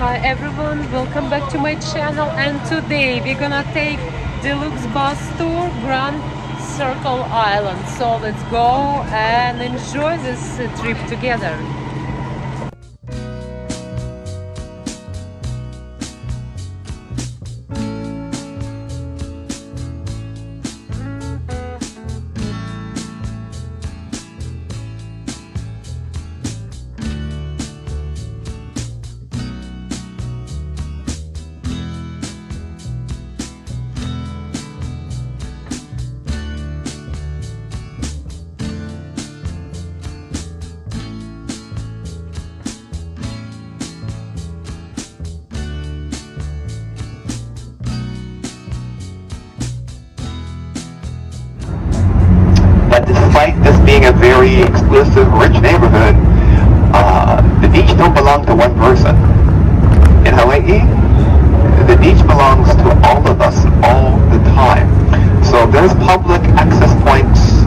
Hi everyone, welcome back to my channel and today we're gonna take deluxe bus tour Grand Circle Island. So let's go and enjoy this trip together. Despite this being a very exclusive, rich neighborhood, uh, the beach don't belong to one person. In Hawaii, the beach belongs to all of us all the time. So there's public access points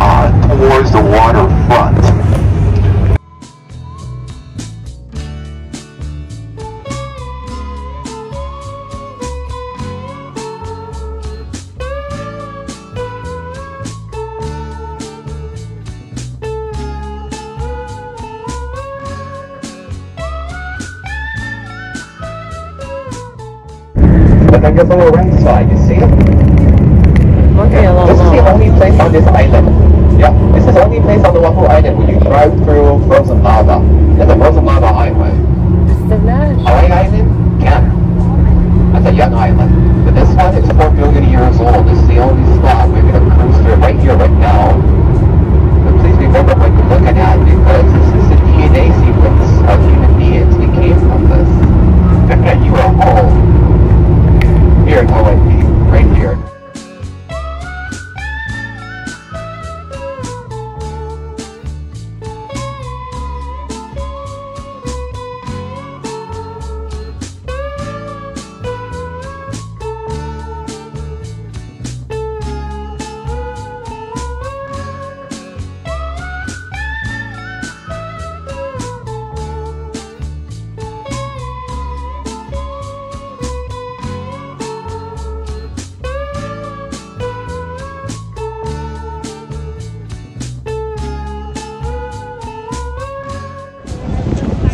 uh, towards the waterfront. But then there's a little right side, you see? Okay, This is the only place on this island. Yeah, this is the only place on the Oahu Island where you drive through frozen lava. There's a frozen lava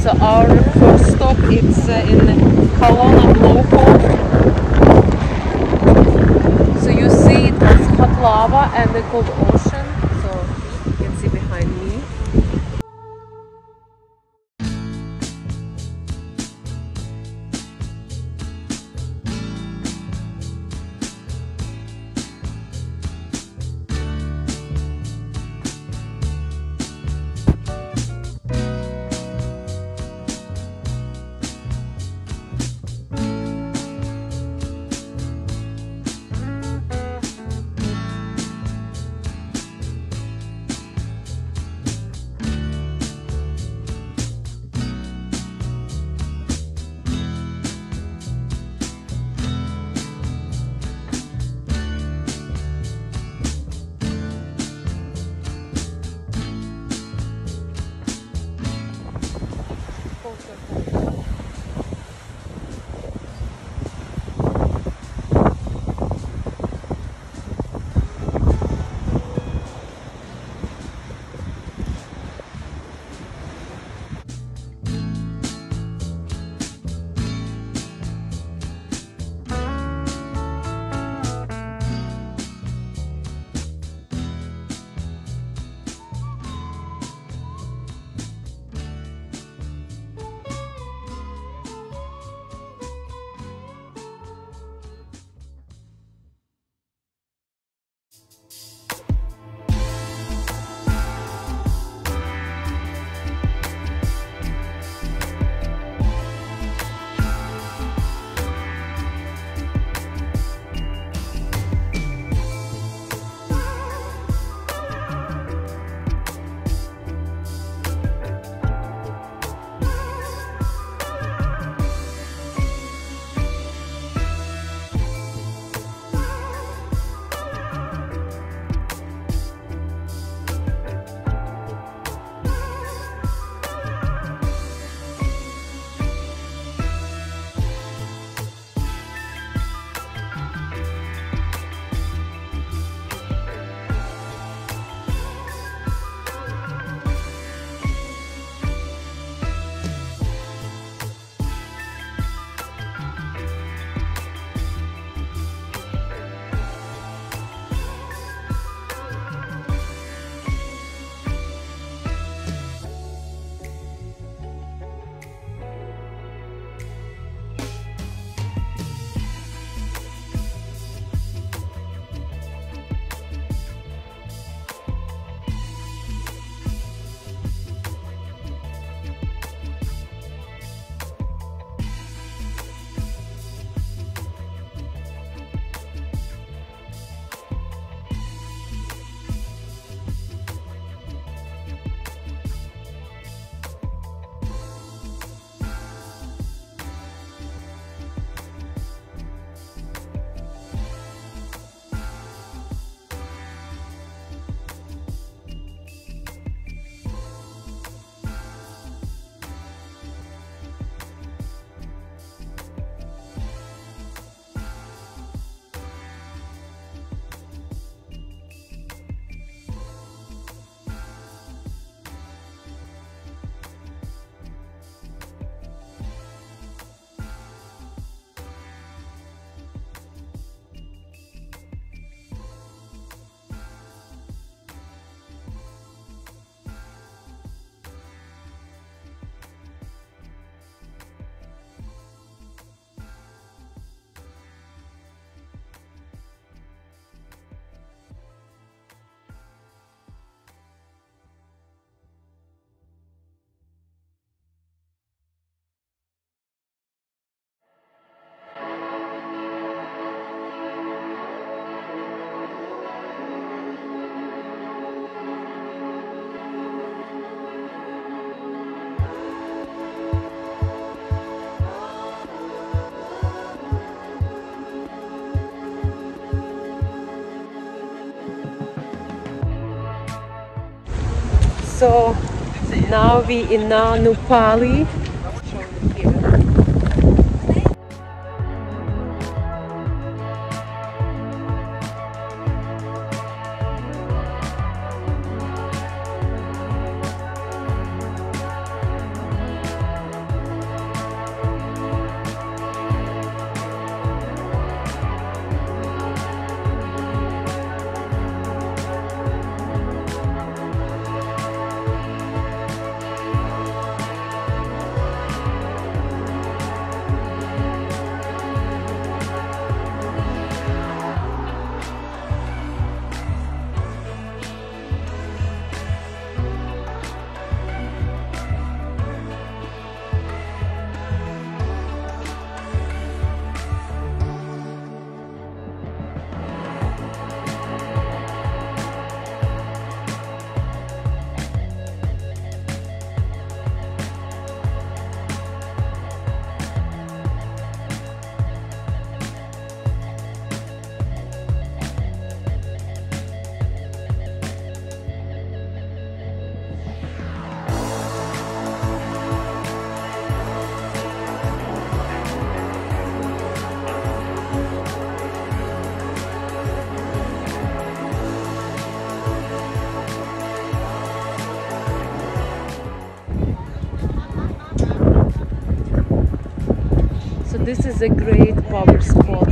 our first stop is uh, in Halona Loko. So you see it has hot lava and the cold. So now we in Nupali. Is a great power spot.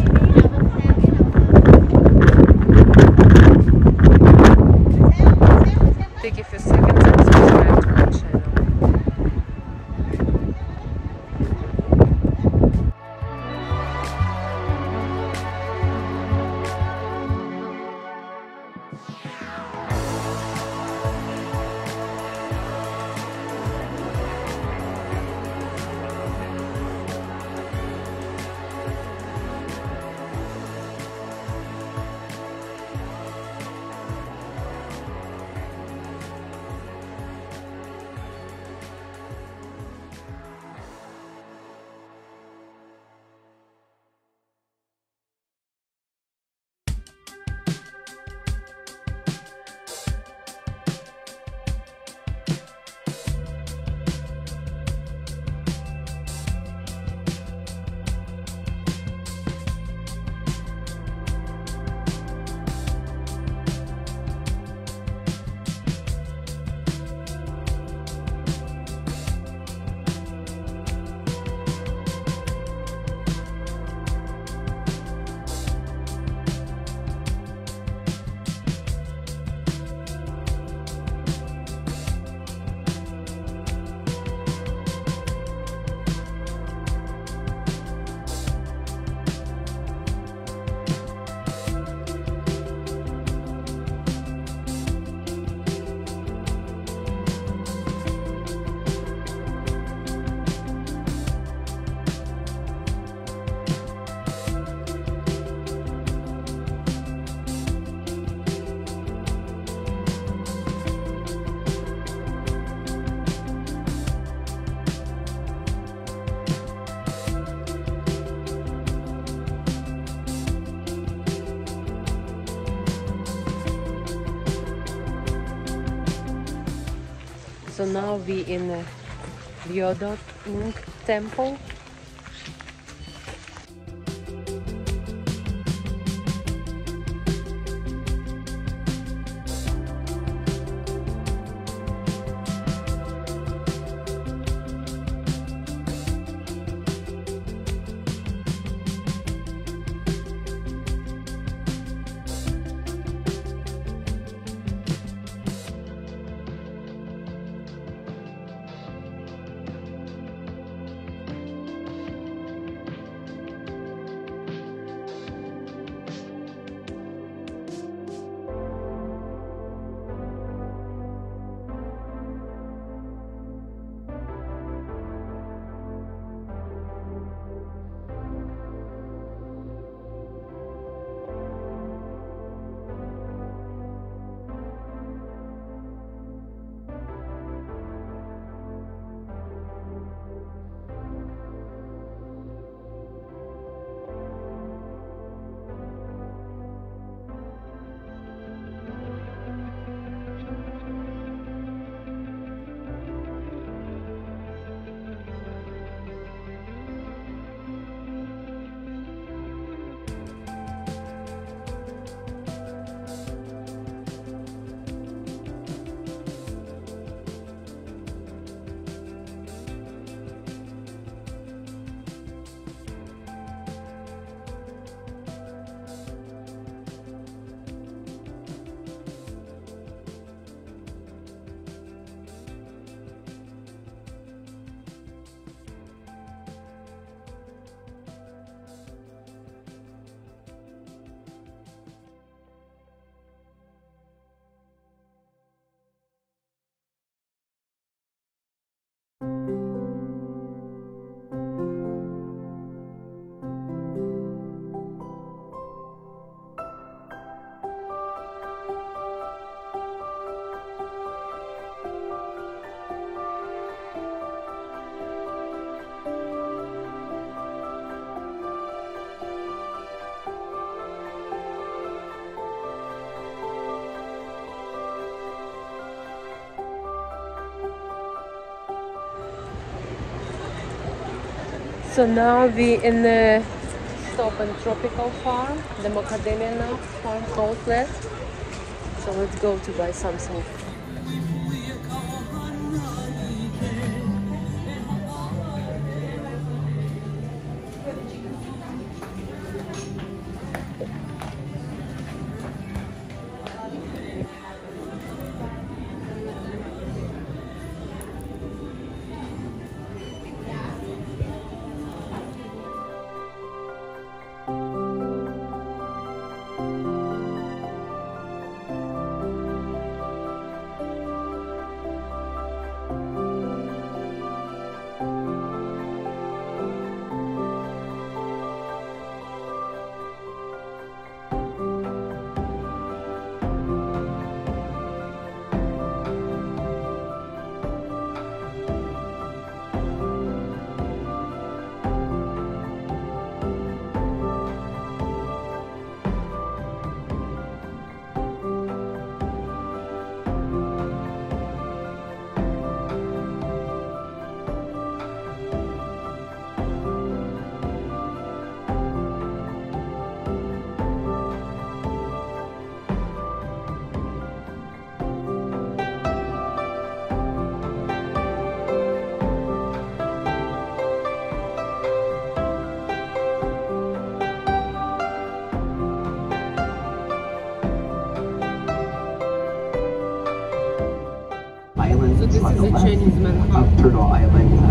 Now we in the Byodo temple. So now we in the Stop and Tropical Farm, the Macadamia Nut Farm outlet. So let's go to buy something. Chinese man,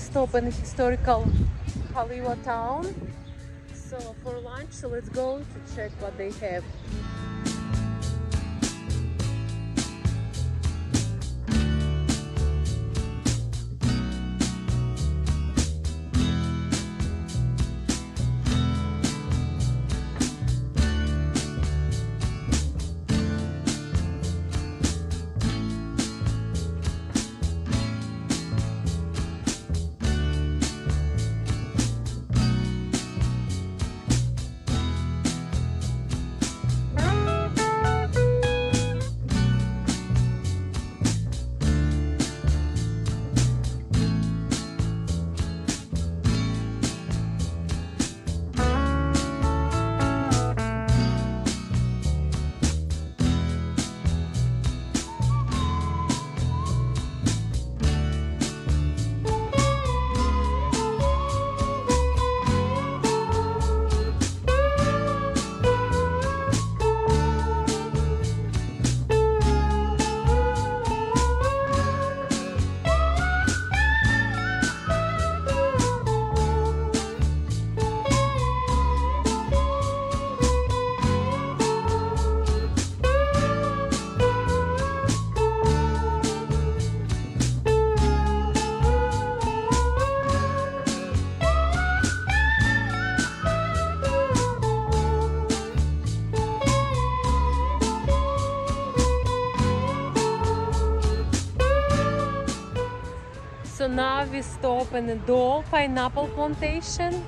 stop in historical Haleiwa town. So for lunch, so let's go to check what they have. So now we stop in the Dole Pineapple Plantation.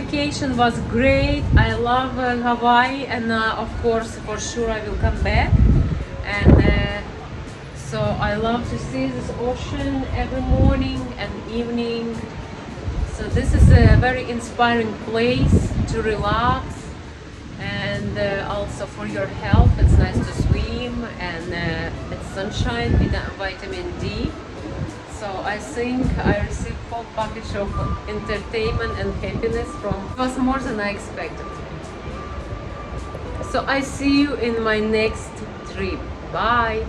Vacation was great. I love uh, Hawaii, and uh, of course, for sure, I will come back. And uh, so I love to see this ocean every morning and evening. So this is a very inspiring place to relax and uh, also for your health. It's nice to swim and uh, it's sunshine with vitamin D. So I think I received full package of entertainment and happiness from. It was more than I expected. So I see you in my next trip. Bye.